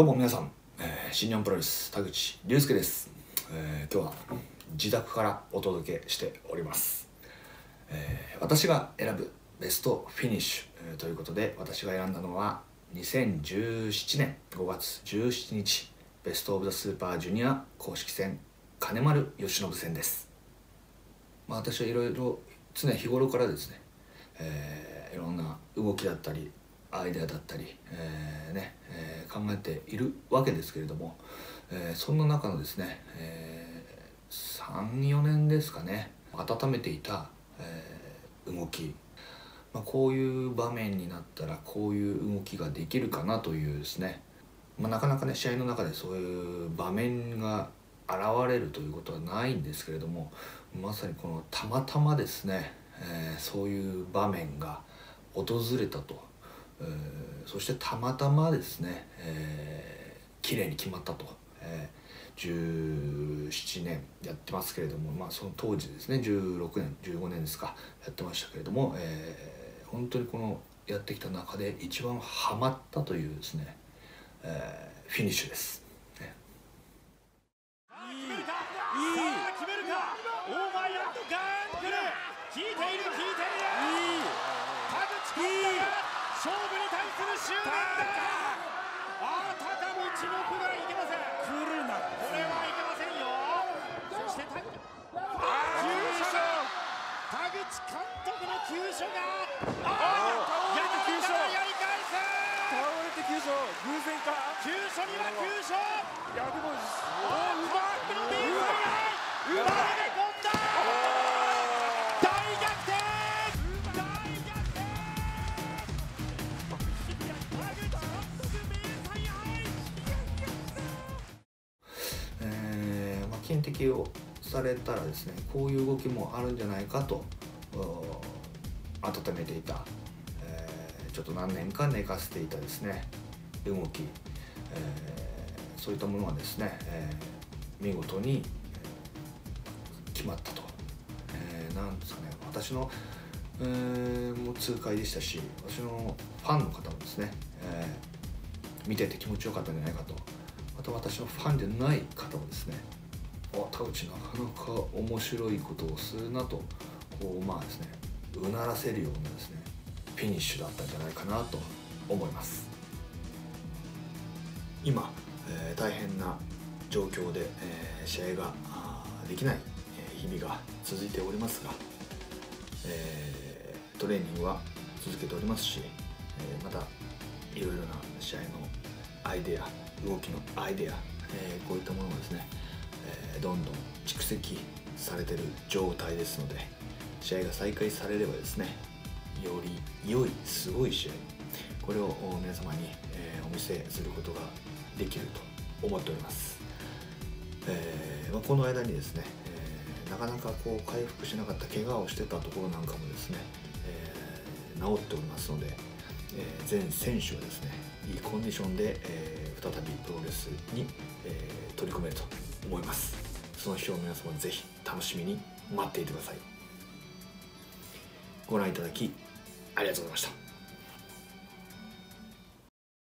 どうも皆さん、えー、新日本プロレス田口竜介です、えー今日は自宅からお届けしております、えー私が選ぶベストフィニッシュ、えーということで私が選んだのは2017年5月17日ベスト・オブ・ザ・スーパージュニア公式戦金丸義信戦です。まあ、私はいろいろ常日頃からですね、えーいろんな動きだったりアイデアだったり、えーねえー考えているわけですけれども、えーそんな中のですね、え34年ですかね温めていた、え動き、まあ、こういう場面になったらこういう動きができるかなというですね、まあ、なかなかね試合の中でそういう場面が現れるということはないんですけれどもまさにこのたまたまですね、えそういう場面が訪れたと、そしてたまたまですね、えー、綺麗に決まったと、えー17年やってますけれども、まあ、その当時ですね16年15年ですかやってましたけれども、えー本当にこのやってきた中で一番ハマったというですね、えーフィニッシュです。ね。決めるか？さあ決めるか？オーバーヤンドガーンくる効いている効いて。いる田口健太が勝負に対する執念だああ高道の子がいけません。来るな。これはいけませんよ。そして田あ急所。田口監督の急所が。ああえーまあ、金敵をされたらですねこういう動きもあるんじゃないかと温めていた、えーちょっと何年か寝かせていたですね。動き、えーそういったものはですね、えー見事に決まったと、えなんですかね。私の、えもう痛快でしたし私のファンの方もですね、えー見てて気持ちよかったんじゃないかと。また私のファンでない方もですね田口なかなか面白いことをするなとこうまあですねうならせるようなですねフィニッシュだったんじゃないかなと思います。今、えー大変な状況で、えー試合ができない、日々が続いておりますが、えートレーニングは続けておりますし、えーまたいろいろな試合のアイデア動きのアイデア、えーこういったものがですね、どんどん蓄積されてる状態ですので試合が再開されればですねより良いすごい試合これを皆様に、えお見せすることができると思っております、えーま、この間にですね、えなかなかこう回復しなかった怪我をしてたところなんかもですね、え治っておりますので、え全選手がですねいいコンディションで、え再びプロレスに、え取り組めると。思います。その日を皆様ぜひ楽しみに待っていてください。ご覧いただきありがとうございました。